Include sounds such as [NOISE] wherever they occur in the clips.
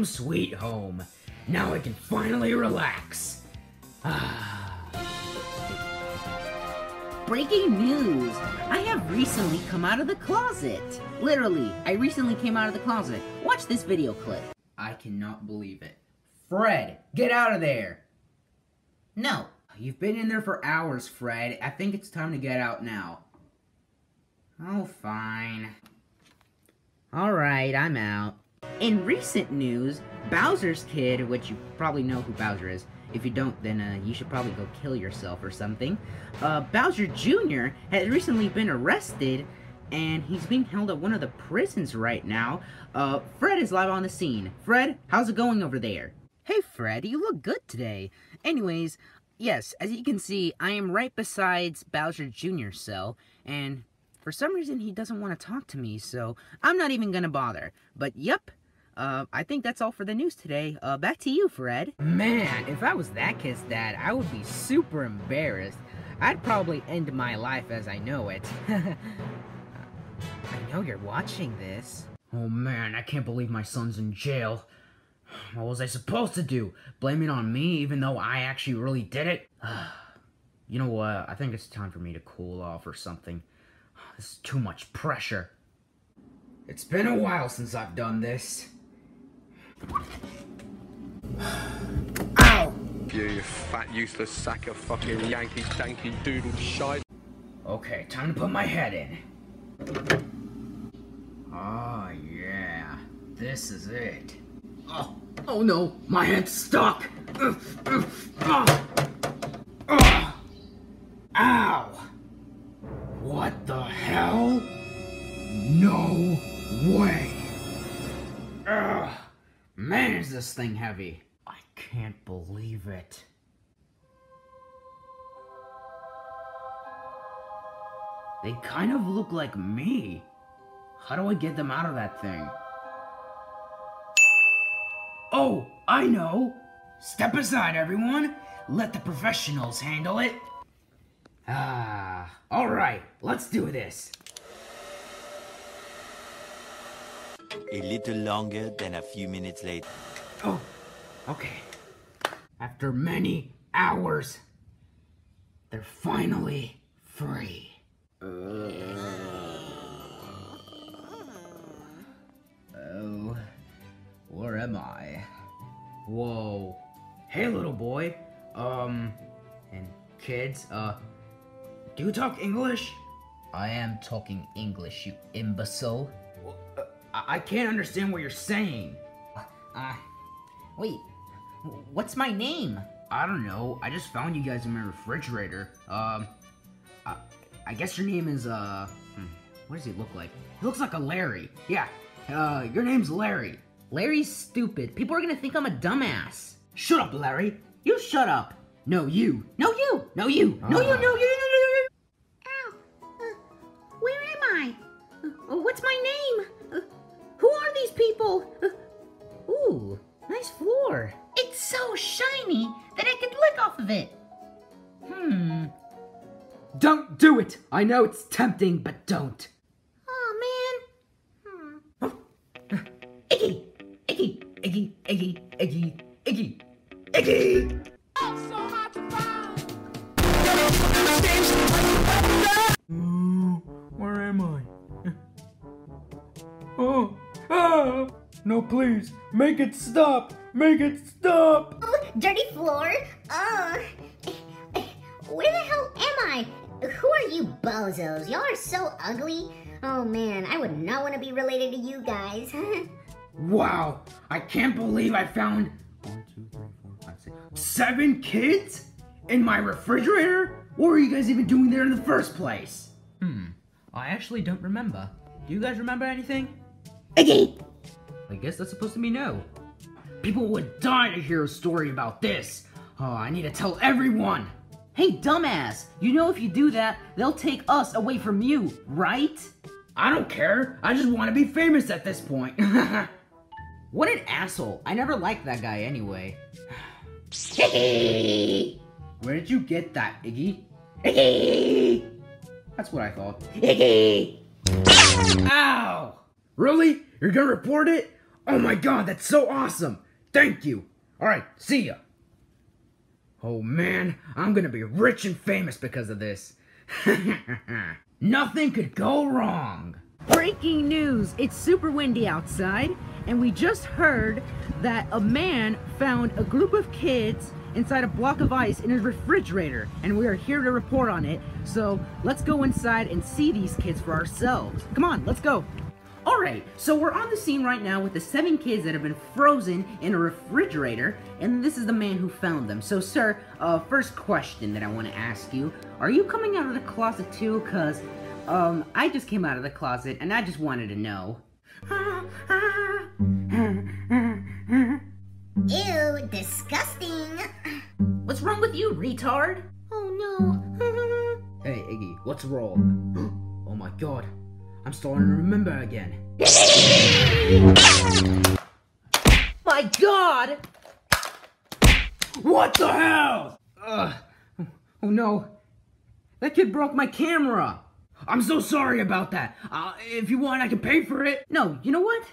Home sweet home. Now I can finally relax. Ah. Breaking news! I have recently come out of the closet. Literally, I recently came out of the closet. Watch this video clip. I cannot believe it. Fred, get out of there! No. You've been in there for hours, Fred. I think it's time to get out now. Oh, fine. Alright, I'm out. In recent news, Bowser's kid, which you probably know who Bowser is, if you don't, then uh, you should probably go kill yourself or something. Uh, Bowser Jr. has recently been arrested, and he's being held at one of the prisons right now. Uh, Fred is live on the scene. Fred, how's it going over there? Hey, Fred, you look good today. Anyways, yes, as you can see, I am right besides Bowser Jr.'s cell, and for some reason he doesn't want to talk to me, so I'm not even gonna bother. But yep, uh, I think that's all for the news today. Uh, back to you, Fred. Man, if I was that kid's dad, I would be super embarrassed. I'd probably end my life as I know it. [LAUGHS] I know you're watching this. Oh man, I can't believe my son's in jail. [SIGHS] What was I supposed to do? Blame it on me even though I actually really did it? [SIGHS] you know what? I think it's time for me to cool off or something. This is too much pressure. It's been a while since I've done this. Ow! You, you fat, useless sack of fucking Yankee danky doodle shite. Okay, time to put my head in. Oh, yeah. This is it. Oh, oh no, my head's stuck! Ugh, ugh, ugh. Ugh. No way! Ugh. Man, is this thing heavy. I can't believe it. They kind of look like me. How do I get them out of that thing? Oh, I know! Step aside, everyone! Let the professionals handle it! Ah, alright, let's do this. A little longer than a few minutes later. Oh, okay. After many hours, they're finally free. Oh, where am I? Whoa. Hey, little boy. Um, and kids, uh, do you talk English? I am talking English, you imbecile. Uh, I, I can't understand what you're saying. Uh, wait, what's my name? I don't know. I just found you guys in my refrigerator. Um, I, I guess your name is, uh, hmm, what does he look like? He looks like a Larry. Yeah, uh, your name's Larry. Larry's stupid. People are gonna think I'm a dumbass. Shut up, Larry. You shut up. No, you. No, you. No, you. No, you. No, you. No, you. No, you. I know it's tempting, but don't. Oh man. Hmm. Iggy, Iggy, Iggy, Iggy, Iggy, Iggy, Iggy. Ooh, where am I? [LAUGHS] Oh, ah! No, please, make it stop! Make it stop! Oh, dirty floor. Uh, where the hell am I? Who are you bozos? Y'all are so ugly. Oh man, I would not want to be related to you guys. [LAUGHS] Wow, I can't believe I found one, two, three, four, five, six, seven kids in my refrigerator? What were you guys even doing there in the first place? Hmm, I actually don't remember. Do you guys remember anything? Iggy! I guess that's supposed to be no. People would die to hear a story about this. Oh, I need to tell everyone. Hey, dumbass. You know if you do that, they'll take us away from you, right? I don't care. I just want to be famous at this point. [LAUGHS] What an asshole. I never liked that guy anyway. [SIGHS] Where did you get that, Iggy? Iggy! [LAUGHS] That's what I thought. Iggy! [LAUGHS] Ow! Really? You're gonna report it? Oh my god, that's so awesome! Thank you! Alright, see ya! Oh man, I'm gonna be rich and famous because of this. [LAUGHS] Nothing could go wrong! Breaking news! It's super windy outside, and we just heard that a man found a group of kids inside a block of ice in his refrigerator, and we are here to report on it. So let's go inside and see these kids for ourselves. Come on, let's go. Alright, so we're on the scene right now with the seven kids that have been frozen in a refrigerator, and this is the man who found them. So, sir, uh, first question that I want to ask you, are you coming out of the closet too? Because, um, I just came out of the closet, and I just wanted to know. Ew, disgusting. What's wrong with you, retard? Oh no. Hey, Iggy, what's wrong? [GASPS] Oh my god, I'm starting to remember again. My god! What the hell? Ugh. Oh no. That kid broke my camera. I'm so sorry about that. Uh, if you want, I can pay for it. No, you know what?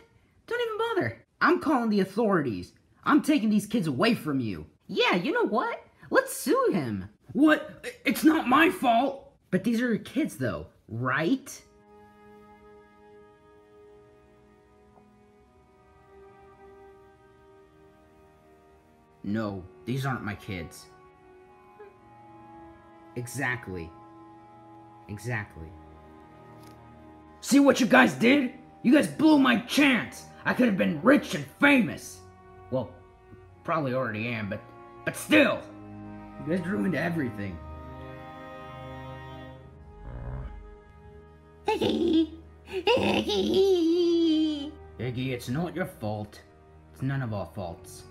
Don't even bother. I'm calling the authorities. I'm taking these kids away from you. Yeah, you know what? Let's sue him. What? It's not my fault. But these are your kids, though, right? No, these aren't my kids. Exactly. Exactly. See what you guys did? You guys blew my chance. I could have been rich and famous. Well, probably already am, but but still. You guys ruined everything. Iggy. [LAUGHS] Iggy. Iggy, it's not your fault. It's none of our faults.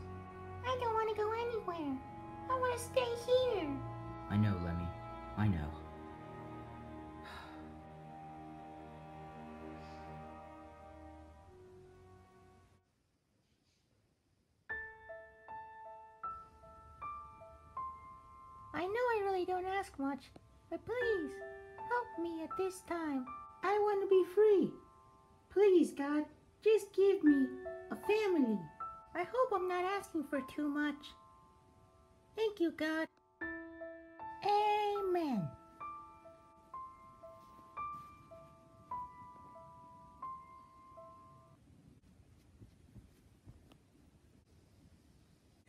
I know I really don't ask much, but please, help me at this time. I want to be free. Please, God, just give me a family. I hope I'm not asking for too much. Thank you, God. Amen.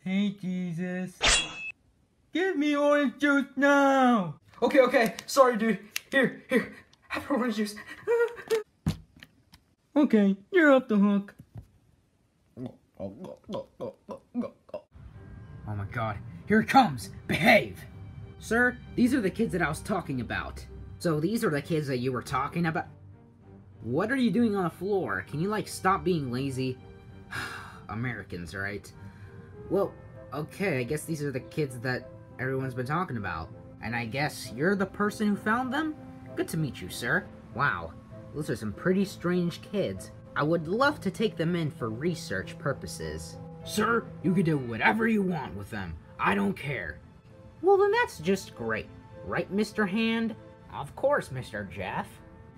Hey, Jesus. Give me orange juice now. Okay, okay. Sorry, dude. Here, here. Have orange juice. [LAUGHS] okay, you're off the hook. Oh my god. Here it comes. Behave. Sir, these are the kids that I was talking about. So these are the kids that you were talking about? What are you doing on the floor? Can you, like, stop being lazy? [SIGHS] Americans, right? Well, okay, I guess these are the kids that everyone's been talking about. And I guess you're the person who found them? Good to meet you, sir. Wow, those are some pretty strange kids. I would love to take them in for research purposes. Sir, you can do whatever you want with them. I don't care. Well, then that's just great. Right, Mr. Hand? Of course, Mr. Jeff.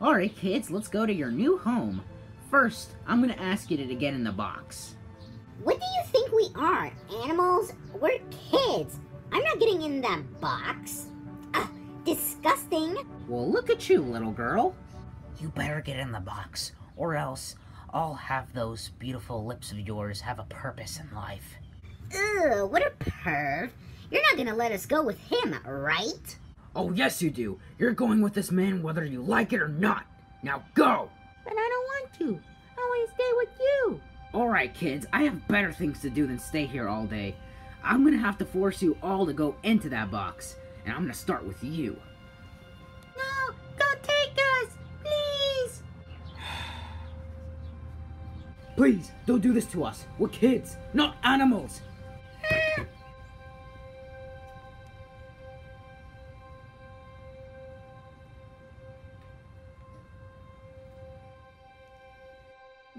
Alright, kids, let's go to your new home. First, I'm gonna ask you to get in the box. What do you think we are? Animals? We're kids. I'm not getting in that box. Ugh, disgusting. Well, look at you, little girl. You better get in the box, or else I'll have those beautiful lips of yours have a purpose in life. Ugh, what a perv. You're not gonna let us go with him, right? Oh, yes, you do. You're going with this man whether you like it or not. Now go! But I don't want to. I want to stay with you. Alright, kids, I have better things to do than stay here all day. I'm gonna have to force you all to go into that box, and I'm gonna start with you. No, don't take us. Please. [SIGHS] Please, don't do this to us. We're kids, not animals. [LAUGHS]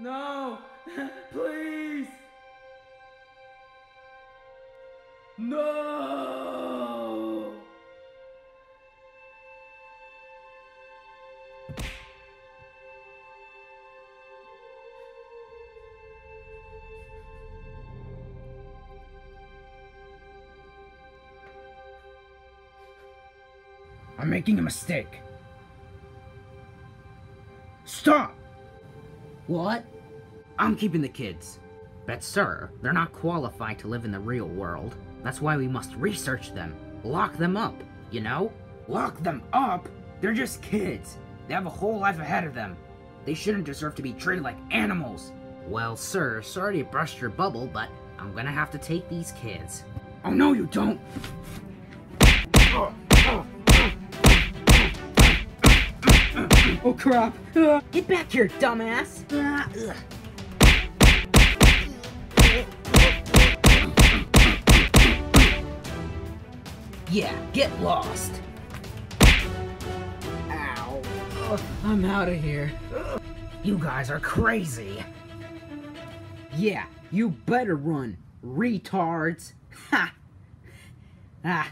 No! [LAUGHS] Please! No! I'm making a mistake. Stop! What? I'm keeping the kids. But sir, they're not qualified to live in the real world. That's why we must research them. Lock them up, you know? Lock them up? They're just kids. They have a whole life ahead of them. They shouldn't deserve to be treated like animals. Well, sir, sorry to burst your bubble, but I'm gonna have to take these kids. Oh, no, you don't. Oh, crap. Get back here, dumbass! Uh, Yeah, get lost! Ow. I'm out of here. You guys are crazy! Yeah, you better run, retards. Ha! Ah.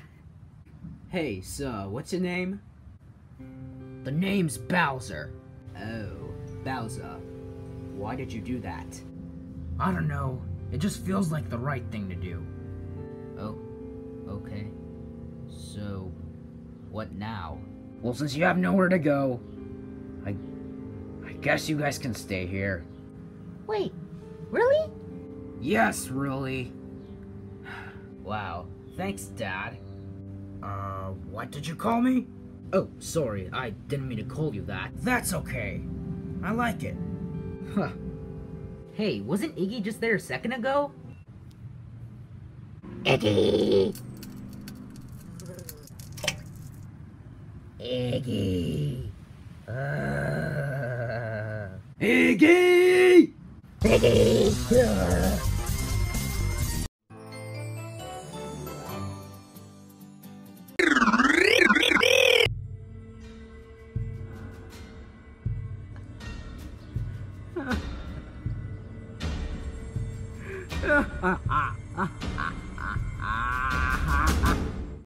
Hey, so, what's your name? The name's Bowser. Oh, Bowser. Why did you do that? I don't know. It just feels like the right thing to do. Oh, okay. So, what now? Well, since you have nowhere to go, I, I guess you guys can stay here. Wait, really? Yes, really. Wow, thanks, Dad. Uh, what did you call me? Oh, sorry, I didn't mean to call you that. That's okay. I like it. Huh. Hey, wasn't Iggy just there a second ago? Iggy! Iggy. Uh... Iggy! Iggy!